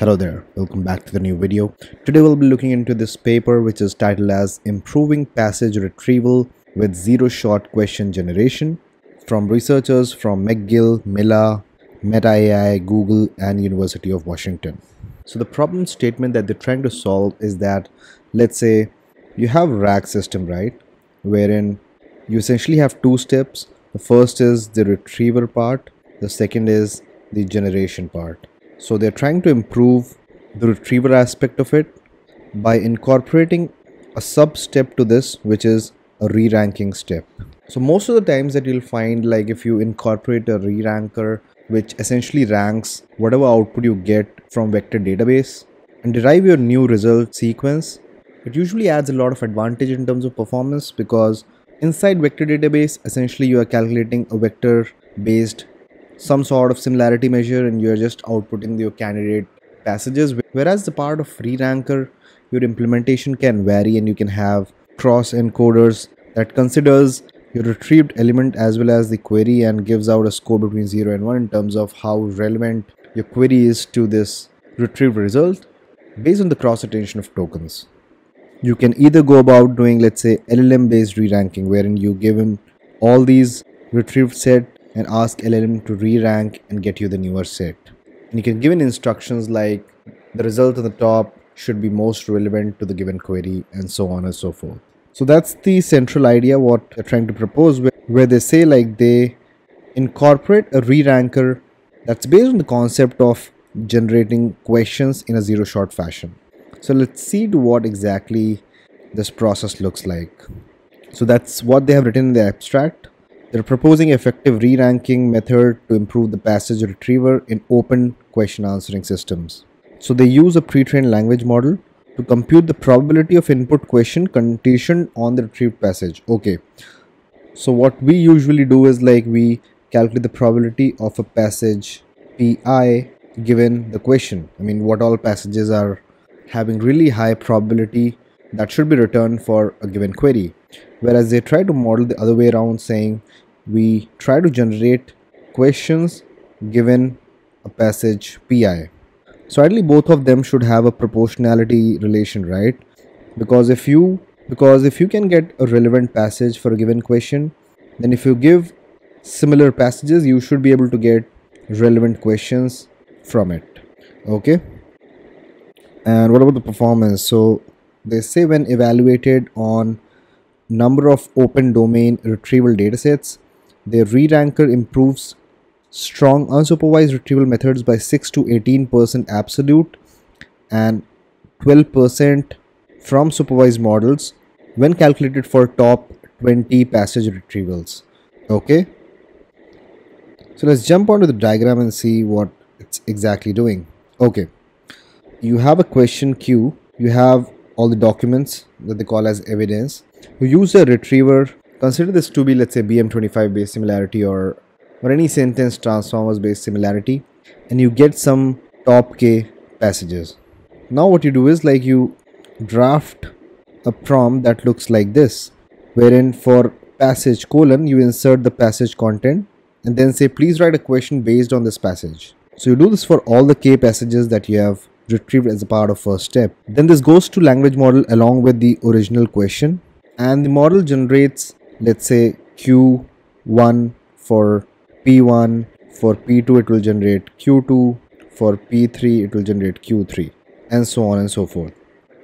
Hello there, welcome back to the new video. Today we'll be looking into this paper which is titled as Improving Passage Retrieval with Zero-Shot Question Generation from researchers from McGill, Mila, Meta AI, Google and University of Washington. So the problem statement that they're trying to solve is that let's say you have a RAG system, right? Wherein you essentially have two steps. The first is the retriever part, the second is the generation part. So they're trying to improve the retriever aspect of it by incorporating a sub step to this, which is a re-ranking step. So most of the times that you'll find like if you incorporate a re-ranker which essentially ranks whatever output you get from vector database and derive your new result sequence, it usually adds a lot of advantage in terms of performance because inside vector database essentially you are calculating a vector based some sort of similarity measure and you're just outputting your candidate passages whereas the part of re-ranker your implementation can vary and you can have cross encoders that considers your retrieved element as well as the query and gives out a score between 0 and 1 in terms of how relevant your query is to this retrieved result based on the cross attention of tokens. You can either go about doing let's say LLM based re-ranking wherein you give him all these retrieved set and ask LLM to re-rank and get you the newer set. And you can give in instructions like the result at the top should be most relevant to the given query and so on and so forth. So that's the central idea what they're trying to propose where they say like they incorporate a re-ranker that's based on the concept of generating questions in a zero shot fashion. So let's see to what exactly this process looks like. So that's what they have written in the abstract. They're proposing effective re-ranking method to improve the passage retriever in open question answering systems. So they use a pre-trained language model to compute the probability of input question conditioned on the retrieved passage. Okay. So what we usually do is like we calculate the probability of a passage pi given the question. I mean what all passages are having really high probability that should be returned for a given query whereas they try to model the other way around saying we try to generate questions given a passage pi so ideally both of them should have a proportionality relation right? Because if you because if you can get a relevant passage for a given question then if you give similar passages you should be able to get relevant questions from it. Okay? And what about the performance? So they say when evaluated on number of open domain retrieval datasets. Their re-ranker improves strong unsupervised retrieval methods by 6 to 18% absolute and 12% from supervised models when calculated for top 20 passage retrievals. Okay? So let's jump onto the diagram and see what it's exactly doing. Okay. You have a question queue. You have all the documents that they call as evidence use a retriever consider this to be let's say bm25 based similarity or or any sentence transformers based similarity and you get some top k passages. Now what you do is like you draft a prompt that looks like this wherein for passage colon you insert the passage content and then say please write a question based on this passage. So you do this for all the k passages that you have retrieved as a part of first step. Then this goes to language model along with the original question and the model generates let's say q1 for P1 for P2 it will generate Q2 for P3 it will generate Q3 and so on and so forth.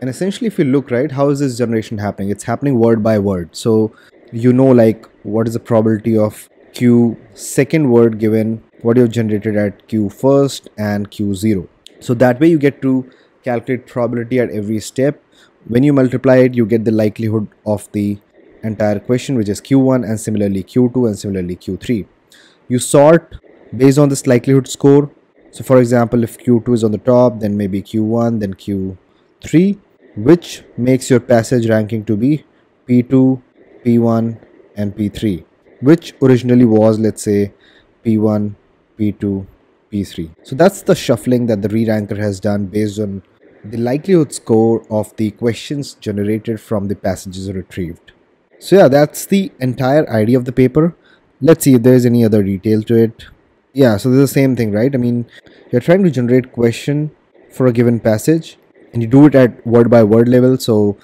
And essentially if you look right how is this generation happening? It's happening word by word. So you know like what is the probability of Q second word given what you've generated at Q first and Q0 so that way you get to calculate probability at every step when you multiply it you get the likelihood of the entire question which is q1 and similarly q2 and similarly q3 you sort based on this likelihood score. So for example if q2 is on the top then maybe q1 then q3 which makes your passage ranking to be p2 p1 and p3 which originally was let's say p1 p2 p3 so that's the shuffling that the re-ranker has done based on the likelihood score of the questions generated from the passages retrieved. So yeah that's the entire idea of the paper. Let's see if there's any other detail to it. Yeah so this is the same thing right? I mean you're trying to generate question for a given passage and you do it at word by word level. So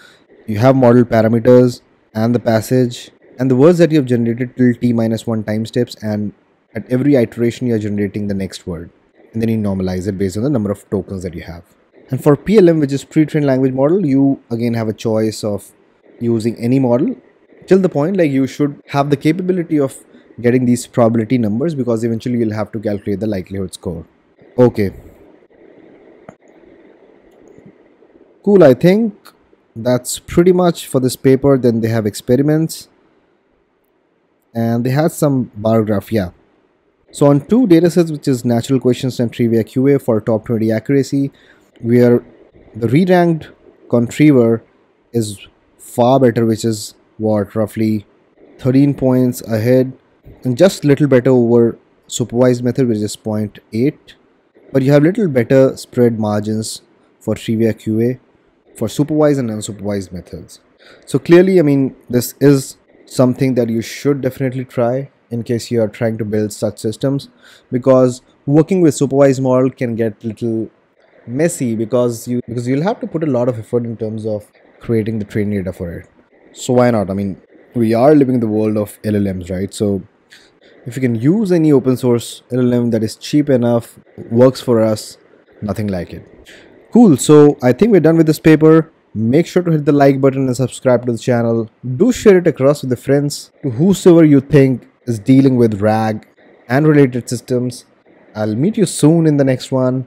you have model parameters and the passage and the words that you have generated till t minus 1 time steps and at every iteration you are generating the next word and then you normalize it based on the number of tokens that you have and for plm which is pre-trained language model you again have a choice of using any model. Till the point like you should have the capability of getting these probability numbers because eventually you'll have to calculate the likelihood score. Okay. Cool i think that's pretty much for this paper. Then they have experiments. And they had some bar graph yeah. So on two datasets which is natural questions and trivia qa for top 20 accuracy where the re-ranked Contriever is far better which is what roughly 13 points ahead and just little better over supervised method which is 0.8 but you have little better spread margins for trivia qa for supervised and unsupervised methods. So clearly, I mean, this is something that you should definitely try in case you are trying to build such systems because working with supervised model can get little messy because you because you'll have to put a lot of effort in terms of creating the training data for it. So why not? I mean, we are living in the world of LLMs, right? So if you can use any open source LLM that is cheap enough, works for us, nothing like it. Cool, so I think we're done with this paper. Make sure to hit the like button and subscribe to the channel. Do share it across with the friends to whosoever you think is dealing with RAG and related systems. I'll meet you soon in the next one.